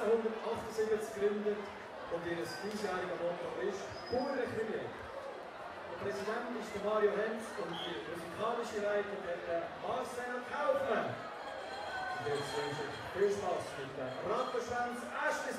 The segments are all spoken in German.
1978 gegründet und ihr diesjähriger Motto ist «Pure Chemie». Der Präsident ist Mario Hens und die musikalische Leitung der Marcel Kaufmann. Und jetzt wünsche ich viel Spaß mit der Rattenschwanz Ashley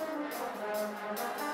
Thank you.